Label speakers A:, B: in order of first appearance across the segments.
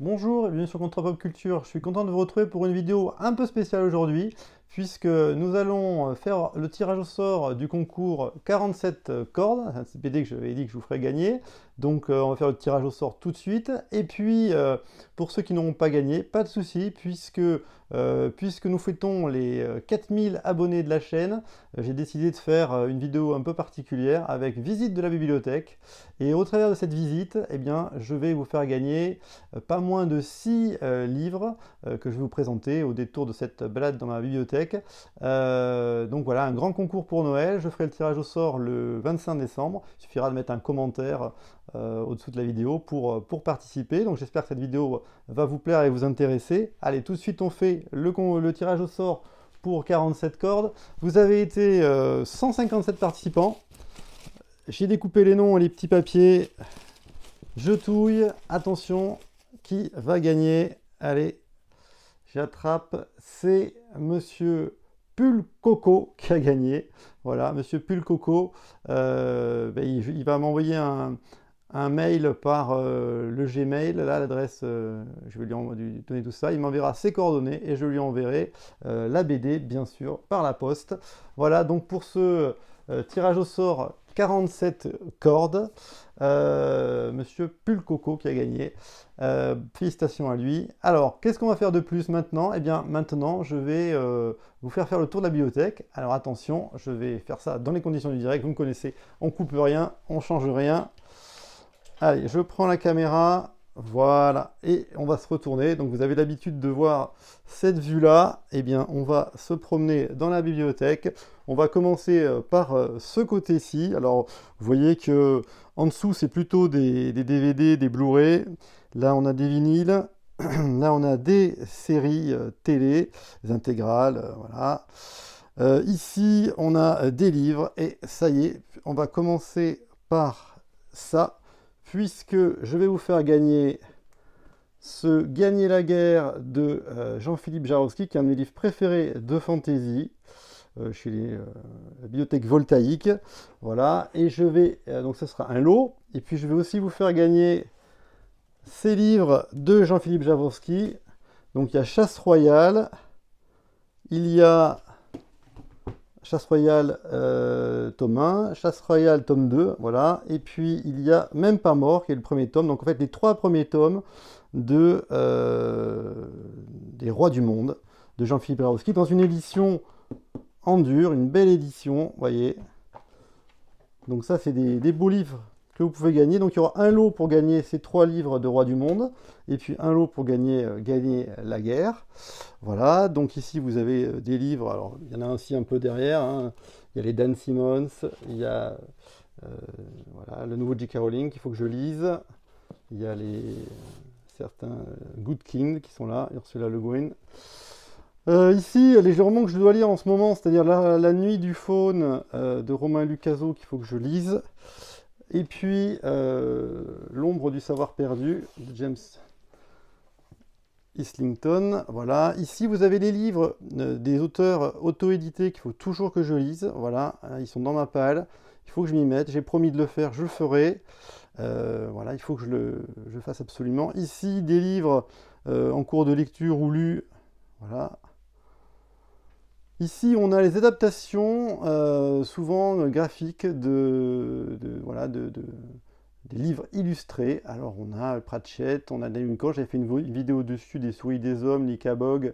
A: Bonjour et bienvenue sur Contre Pop Culture. Je suis content de vous retrouver pour une vidéo un peu spéciale aujourd'hui, puisque nous allons faire le tirage au sort du concours 47 cordes, un CPD que j'avais dit que je vous ferais gagner. Donc euh, on va faire le tirage au sort tout de suite. Et puis, euh, pour ceux qui n'auront pas gagné, pas de souci, puisque, euh, puisque nous fêtons les 4000 abonnés de la chaîne, j'ai décidé de faire une vidéo un peu particulière avec visite de la bibliothèque. Et au travers de cette visite, eh bien, je vais vous faire gagner pas moins de 6 livres que je vais vous présenter au détour de cette balade dans ma bibliothèque. Euh, donc voilà, un grand concours pour Noël. Je ferai le tirage au sort le 25 décembre. Il suffira de mettre un commentaire euh, au-dessous de la vidéo pour, euh, pour participer. Donc j'espère que cette vidéo va vous plaire et vous intéresser. Allez, tout de suite, on fait le, le tirage au sort pour 47 cordes. Vous avez été 157 participants. J'ai découpé les noms et les petits papiers. Je touille. Attention, qui va gagner? Allez, j'attrape. C'est Monsieur Pulcoco qui a gagné. Voilà, Monsieur Pulcoco, euh, ben, il, va m'envoyer un, mail par euh, le Gmail, là l'adresse, euh, je vais lui donner tout ça, il m'enverra ses coordonnées et je lui enverrai la BD bien sûr par la poste. Voilà donc pour ce tirage au sort 47 cordes. Euh, monsieur Pulcoco qui a gagné. Euh, félicitations à lui. Alors, qu'est-ce qu'on va faire de plus maintenant? Eh bien, maintenant, je vais euh, vous faire faire le tour de la bibliothèque. Alors, attention, je vais faire ça dans les conditions du direct. Vous me connaissez, on coupe rien, on change rien. Allez, je prends la caméra. Voilà, et on va se retourner. Donc vous avez l'habitude de voir cette vue-là. Eh bien, on va se promener dans la bibliothèque. On va commencer euh, par euh, ce côté-ci. Alors, vous voyez que en dessous, c'est plutôt des, DVD, des Blu-ray. Là, on a des vinyles. Là, on a des séries euh, télé, des intégrales, voilà. ici, on a des livres. Et ça y est, on va commencer par ça puisque je vais vous faire gagner ce Gagner la guerre de euh, Jean-Philippe Jarowski, qui est un de mes livres préférés de fantasy, euh, chez euh, la bibliothèque voltaïque. Voilà, et je vais, donc ce sera un lot, et puis je vais aussi vous faire gagner ces livres de Jean-Philippe Jarowski. Donc il y a Chasse royale, il y a Chasse royale euh, tome 1, Chasse royale tome 2, voilà. Et puis il y a Même pas mort, qui est le premier tome. Donc en fait les trois premiers tomes de euh, des Rois du Monde de Jean-Philippe Larowski dans une édition en dur, une belle édition, voyez. Donc ça c'est des beaux livres que vous pouvez gagner. Donc il y aura un lot pour gagner ces trois livres de Roi du Monde, et puis un lot pour gagner, euh, gagner la guerre. Voilà, donc ici vous avez euh, des livres, alors il y en a aussi un peu derrière, hein. il y a les Dan Simmons, il y a euh, voilà, le nouveau J.K. Rowling qu'il faut que je lise, il y a les certains Good King qui sont là, Ursula Le Guin. ici, les romans que je dois lire en ce moment, c'est-à-dire la, Nuit du Faune de Romain Lucaso qu'il faut que je lise. Et puis, euh, L'ombre du savoir perdu de James Islington. Voilà. Ici, vous avez les livres euh, des auteurs auto-édités qu'il faut toujours que je lise. Voilà. Hein, ils sont dans ma palle. Il faut que je m'y mette. J'ai promis de le faire, je le ferai. Euh, voilà, il faut que je le fasse absolument. Ici, des livres en cours de lecture ou lus. Voilà. Ici, on a les adaptations, euh, souvent graphiques, de, voilà, de, des livres illustrés. Alors, on a Pratchett, on a David j'ai fait une, vidéo dessus des souris des hommes, l'Icabog.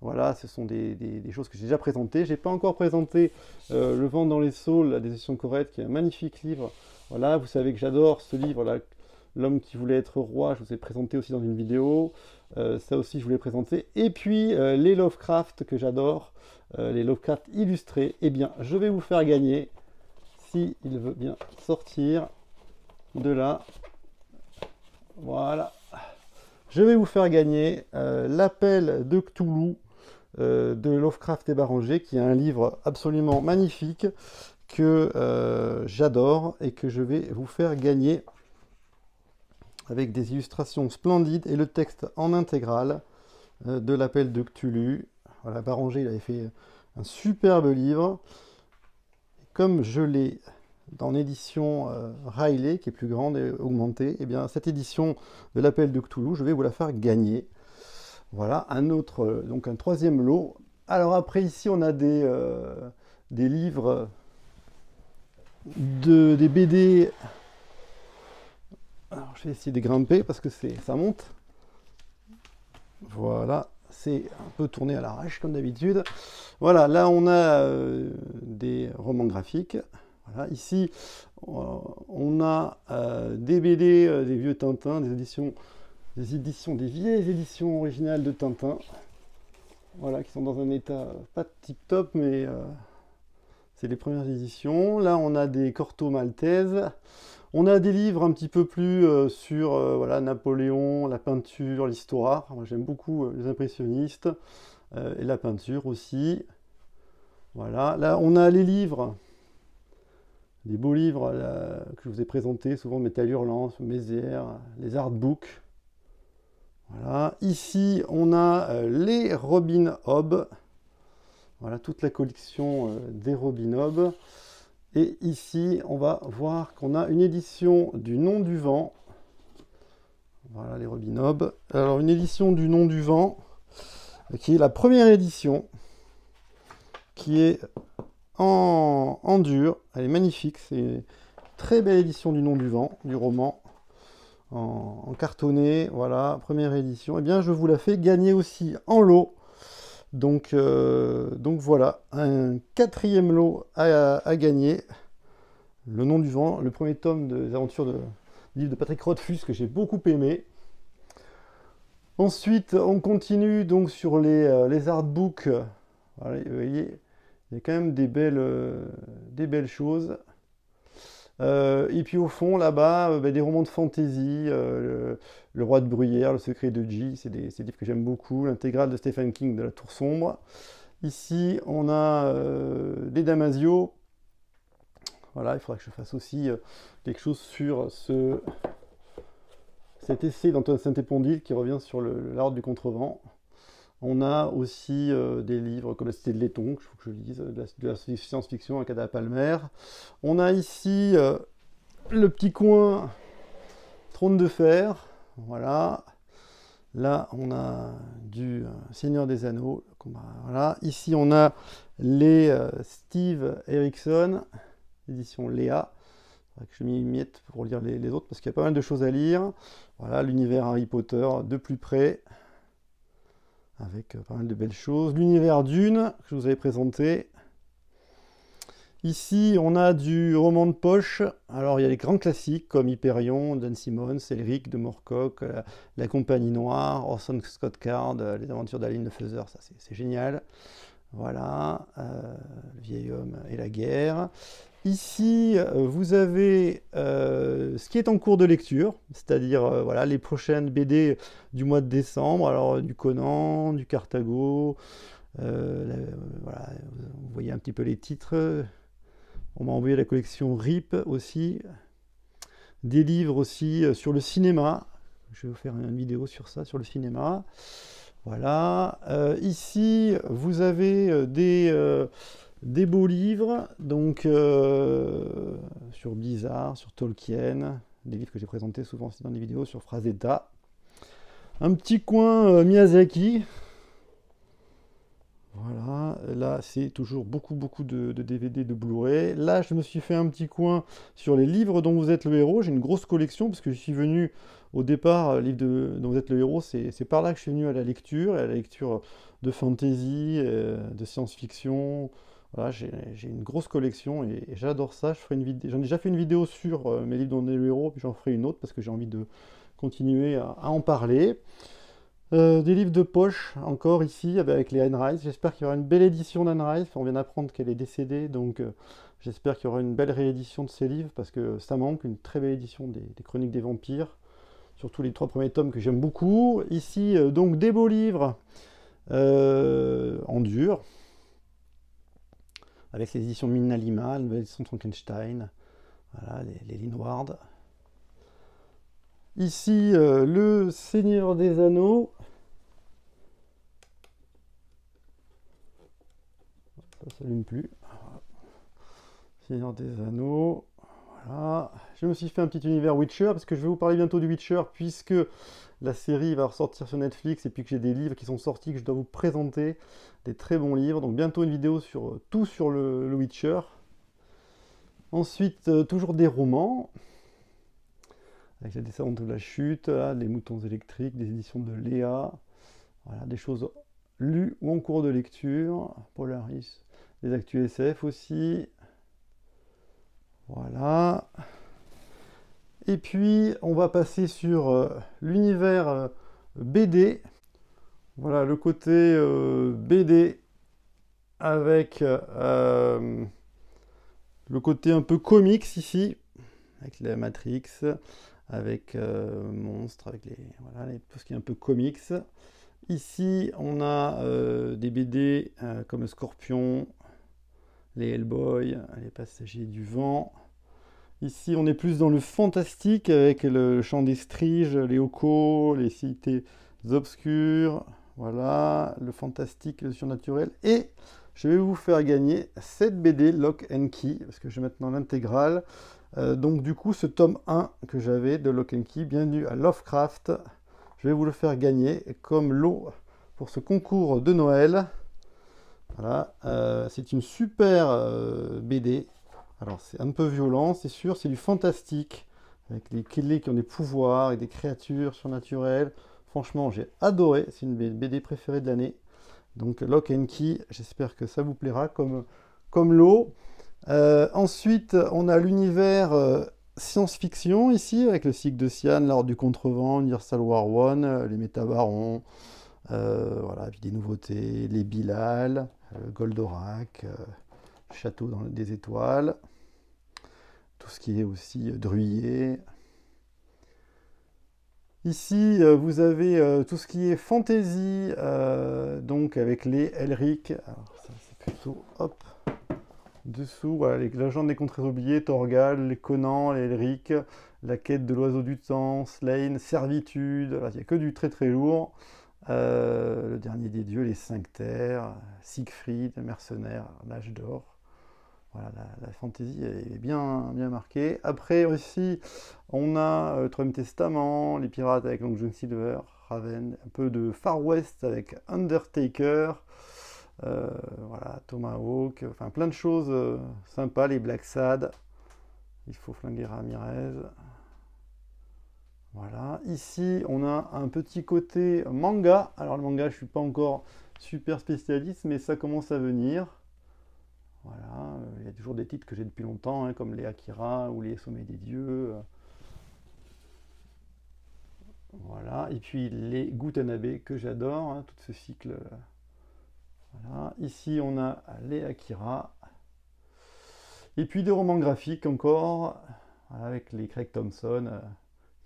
A: Voilà, ce sont des, choses que j'ai déjà présentées. Je n'ai pas encore présenté euh, Le vent dans les saules, la décision correcte, qui est un magnifique livre. Voilà, vous savez que j'adore ce livre-là, L'homme qui voulait être roi, je vous ai présenté aussi dans une vidéo. Euh, ça aussi, je voulais présenter. Et puis, les Lovecraft que j'adore. Euh, les Lovecraft illustrés, eh bien, je vais vous faire gagner, si il veut bien sortir de là. Voilà. Je vais vous faire gagner euh, L'appel de Cthulhu euh, de Lovecraft et Baranger, qui est un livre absolument magnifique que j'adore et que je vais vous faire gagner avec des illustrations splendides et le texte en intégrale de l'appel de Cthulhu. Voilà, Baranger, il avait fait un superbe livre. Comme je l'ai dans l'édition euh, Riley, qui est plus grande et augmentée, eh bien cette édition de l'appel de Cthulhu, je vais vous la faire gagner. Voilà, un autre, euh, donc un troisième lot. Alors après ici, on a des, euh, livres, de, des BD. Je vais essayer de grimper parce que ça monte. Voilà, c'est un peu tourné à l'arrache comme d'habitude. Voilà, là on a des romans graphiques ici, euh, on a euh, des BD, euh, des vieux Tintin, des éditions, des éditions, des vieilles éditions originales de Tintin. Voilà, qui sont dans un état pas tip top, mais c'est les premières éditions. Là, on a des Corto maltaises. On a des livres un petit peu plus sur voilà, Napoléon, la peinture, l'histoire. J'aime beaucoup les impressionnistes et la peinture aussi. Voilà, là, on a les livres des beaux livres que je vous ai présentés, souvent Métal Hurlance, Mézières, les artbooks. Voilà. Ici, on a euh, les Robin Hobb. Voilà, toute la collection euh, des Robin Hobb. Et ici, on va voir qu'on a une édition du Nom du Vent. Voilà les Robin Hobb. Alors, une édition du Nom du Vent, qui est la première édition, qui est en, dur. Elle est magnifique. C'est une très belle édition du Nom du Vent, du roman. En, cartonné, voilà, première édition. Eh bien, je vous la fais gagner aussi en lot. Donc, euh, donc voilà, un quatrième lot à, gagner. Le Nom du Vent, le premier tome des aventures de livre de Patrick Rothfuss que j'ai beaucoup aimé. Ensuite, on continue donc sur les, euh, les artbooks. Vous voyez, il y a quand même des belles, euh, des belles choses. Euh, et puis au fond, là-bas, euh, bah, des romans de fantasy, le, Roi de Bruyère, Le Secret de G, c'est des, livres que j'aime beaucoup, l'intégrale de Stephen King de La Tour Sombre. Ici, on a des Damasio. Voilà, il faudra que je fasse aussi quelque chose sur ce, cet essai d'Antoine Saint-Épondil qui revient sur l'art du contrevent. On a aussi euh, des livres comme La Cité de Letton, qu'il faut que je lise, de la, science-fiction, un à Palmer. On a ici euh, le petit coin Trône de Fer. Voilà. Là, on a du euh, Seigneur des Anneaux. Voilà. Ici, on a les Steve Erickson, édition Léa. que je m'y miette pour lire les autres parce qu'il y a pas mal de choses à lire. Voilà, l'univers Harry Potter de plus près avec euh, pas mal de belles choses. L'univers d'une que je vous avais présenté. Ici, on a du roman de poche. Alors, il y a les grands classiques comme Hyperion, Dan Simmons, Elric de Moorcock, euh, La, Compagnie Noire, Orson Scott Card, euh, Les Aventures d'Aline de Feather, ça c'est génial. Voilà, Le vieil homme et la guerre. Ici, vous avez ce qui est en cours de lecture, c'est-à-dire voilà, les prochaines BD du mois de décembre, alors du Conan, du Carthago, voilà, vous voyez un petit peu les titres. On m'a envoyé la collection RIP aussi, des livres aussi sur le cinéma. Je vais vous faire une vidéo sur ça, sur le cinéma. Voilà. ici, vous avez des des beaux livres, donc euh, sur Blizzard, sur Tolkien, des livres que j'ai présentés souvent aussi dans des vidéos sur Frazetta. Un petit coin euh, Miyazaki. Voilà, là c'est toujours beaucoup beaucoup de, DVD, de Blu-ray. Là je me suis fait un petit coin sur les livres dont vous êtes le héros. J'ai une grosse collection parce que je suis venu au départ, euh, livre de, dont vous êtes le héros, c'est par là que je suis venu à la lecture, à la lecture de fantasy, de science-fiction, voilà, j'ai une grosse collection et, j'adore ça. J'en ai déjà fait une vidéo sur euh, mes livres dont on est le héros, puis j'en ferai une autre parce que j'ai envie de continuer à, en parler. Euh, des livres de poche encore ici avec les Anne Rice. J'espère qu'il y aura une belle édition d'Anne Rice. On vient d'apprendre qu'elle est décédée, donc euh, j'espère qu'il y aura une belle réédition de ses livres parce que ça manque, une très belle édition des, des Chroniques des Vampires. Surtout les trois premiers tomes que j'aime beaucoup. Ici, donc des beaux livres en dur, avec les éditions Mina Lima, nouvelle édition Frankenstein, voilà, les, les Linward. Ici, euh, le Seigneur des Anneaux. Ça ne s'allume plus. Seigneur des Anneaux. Voilà, je me suis fait un petit univers Witcher parce que je vais vous parler bientôt du Witcher puisque la série va ressortir sur Netflix et puis que j'ai des livres qui sont sortis que je dois vous présenter, des très bons livres. Donc bientôt une vidéo sur euh, tout sur le, Witcher. Ensuite, euh, toujours des romans avec la descente de la chute, les moutons électriques, des éditions de Léa. Voilà, des choses lues ou en cours de lecture. Polaris, des actus SF aussi. Voilà. Et puis, on va passer sur euh, l'univers euh, BD. Voilà, le côté euh, BD avec le côté un peu comics ici, avec la Matrix, avec Monstre, avec les, voilà, tout ce qui est un peu comics. Ici, on a des BD comme Scorpion, les Hellboy, les Passagers du Vent. Ici, on est plus dans le fantastique avec le chant des striges, les Oko, les cités obscures. Voilà, le fantastique, le surnaturel. Et je vais vous faire gagner cette BD Lock and Key, parce que j'ai maintenant l'intégrale. Euh, donc du coup, ce tome 1 que j'avais de Lock and Key, bienvenue à Lovecraft, je vais vous le faire gagner comme lot pour ce concours de Noël. Voilà, euh, c'est une super euh, BD alors c'est un peu violent, c'est sûr, c'est du fantastique, avec des clés qui ont des pouvoirs et des créatures surnaturelles. Franchement, j'ai adoré, c'est une BD préférée de l'année. Donc Lock and Key, j'espère que ça vous plaira comme, l'eau. Euh, ensuite, on a l'univers euh, science-fiction ici, avec le cycle de Sian, l'ordre du contrevent, Universal War One, euh, les métabarons, voilà, des nouveautés, les Bilal, Goldorak, Château dans des étoiles, ce qui est aussi euh, druyer. Ici, euh, vous avez euh, tout ce qui est fantasy, donc avec les Elric. Alors, c'est plutôt, hop, dessous, voilà, les légendes des contrées oubliées, Torgal, les Conan, les Elric, la quête de l'oiseau du temps, Slain, Servitude, il n'y a que du très très lourd. le dernier des dieux, les cinq terres, Siegfried, mercenaire, l'âge d'or. Voilà, la, fantaisie est bien, bien marquée. Après aussi, on a euh, Testament, les pirates avec Long John Silver, Raven, un peu de Far West avec Undertaker, euh, voilà, Tomahawk, enfin plein de choses euh, sympas, les Black Sad, il faut flinguer Ramirez. Voilà, ici on a un petit côté manga. Alors le manga, je suis pas encore super spécialiste, mais ça commence à venir. Voilà, euh, il y a toujours des titres que j'ai depuis longtemps, hein, comme les Akira ou les Sommets des Dieux. Voilà, et puis les Gutanabe que j'adore, hein, tout ce cycle. Voilà, ici on a les Akira. Et puis des romans graphiques encore, avec les Craig Thompson, euh,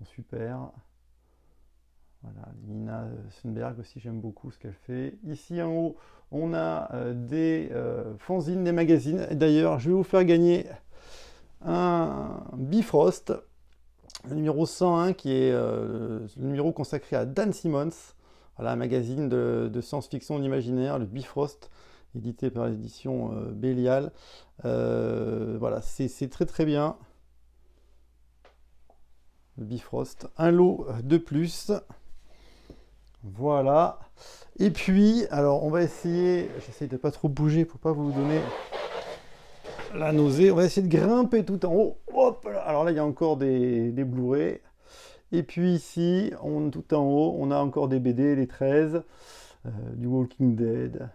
A: ils sont super. Voilà, Nina Sundberg aussi, j'aime beaucoup ce qu'elle fait. Ici en haut, on a euh, des euh, fanzines, des magazines. D'ailleurs, je vais vous faire gagner un Bifrost, le numéro 101, qui est euh, le numéro consacré à Dan Simmons. Voilà, un magazine de, science-fiction, d'imaginaire, le Bifrost, édité par l'édition Bélial. voilà, c'est très très bien. Bifrost. Un lot de plus. Voilà. Et puis, alors on va essayer, j'essaie de pas trop bouger pour pas vous donner la nausée. On va essayer de grimper tout en haut. Hop là. Alors là, il y a encore des, Blu-ray. Et puis ici, tout en haut, on a encore des BD, les 13, euh, du Walking Dead,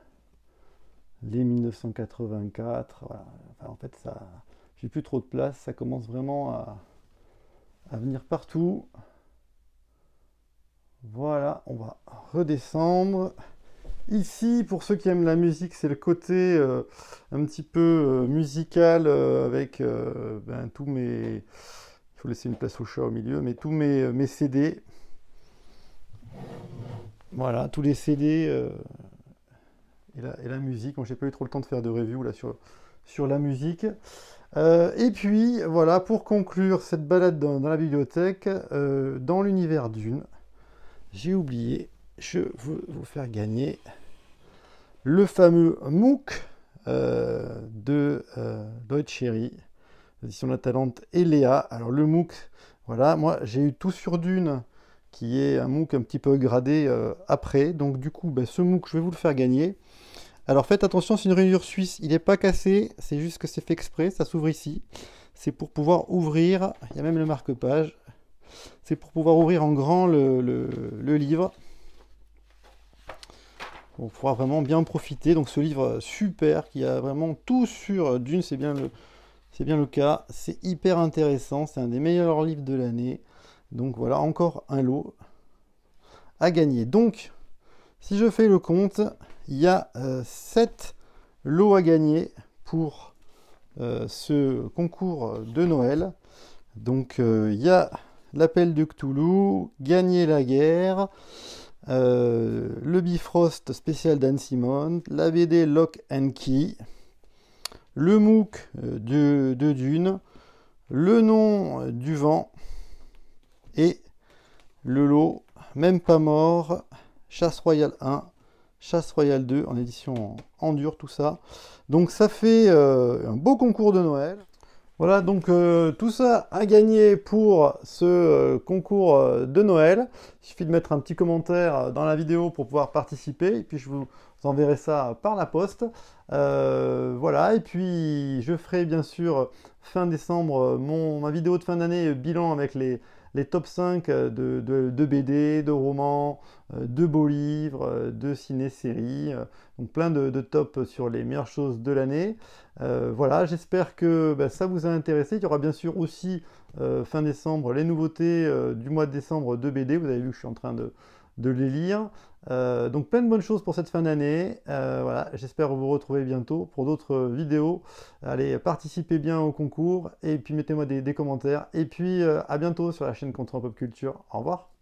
A: les 1984. Voilà. en fait, ça, j'ai plus trop de place. Ça commence vraiment à venir partout. Voilà, on va redescendre. Ici, pour ceux qui aiment la musique, c'est le côté euh, un petit peu euh, musical euh, avec ben, tous mes... Il faut laisser une place au chat au milieu, mais tous mes, mes CD. Voilà, tous les CD et la, et, la, musique. Bon, j'ai pas eu trop le temps de faire de review là sur, la musique. et puis, voilà, pour conclure cette balade dans la bibliothèque, dans l'univers d'une, j'ai oublié, je veux vous faire gagner le fameux MOOC euh, de euh, Cherry, édition La Talente et Léa. Alors le MOOC, voilà, moi j'ai eu tout sur Dune, qui est un MOOC un petit peu gradé euh, après. Donc du coup, ben, ce MOOC, je vais vous le faire gagner. Alors faites attention, c'est une rayure suisse, il n'est pas cassé, c'est juste que c'est fait exprès, ça s'ouvre ici. C'est pour pouvoir ouvrir, il y a même le marque-page, c'est pour pouvoir ouvrir en grand le, livre. On pourra vraiment bien profiter. Donc ce livre super, qui a vraiment tout sur Dune, c'est bien le, c'est bien le cas. C'est hyper intéressant, c'est un des meilleurs livres de l'année. Donc voilà, encore un lot à gagner. Donc, si je fais le compte, il y a 7 euh, lots à gagner pour euh, ce concours de Noël. Donc, euh, il y a l'appel de Cthulhu, gagner la guerre, le Bifrost spécial d'Anne Simon, la BD Lock and Key, le MOOC de, de Dune, le nom du vent, et le lot, même pas mort, Chasse Royale 1, Chasse Royale 2 en édition en, dur, tout ça. Donc ça fait euh, un beau concours de Noël. Voilà, donc euh, tout ça à gagner pour ce euh, concours de Noël. Il suffit de mettre un petit commentaire dans la vidéo pour pouvoir participer, et puis je vous enverrai ça par la poste. voilà, et puis je ferai bien sûr fin décembre mon, ma vidéo de fin d'année bilan avec les, les top 5 euh, de, BD, de romans, euh, de beaux livres, euh, de ciné-séries, donc plein de, tops sur les meilleures choses de l'année. voilà, j'espère que bah, ça vous a intéressé. Il y aura bien sûr aussi fin décembre les nouveautés du mois de décembre de BD. Vous avez vu que je suis en train de, de les lire. Euh, donc plein de bonnes choses pour cette fin d'année. Euh, voilà, j'espère vous retrouver bientôt pour d'autres vidéos. Allez, participez bien au concours et puis mettez-moi des, commentaires. Et puis euh, à bientôt sur la chaîne Contre Pop Culture. Au revoir.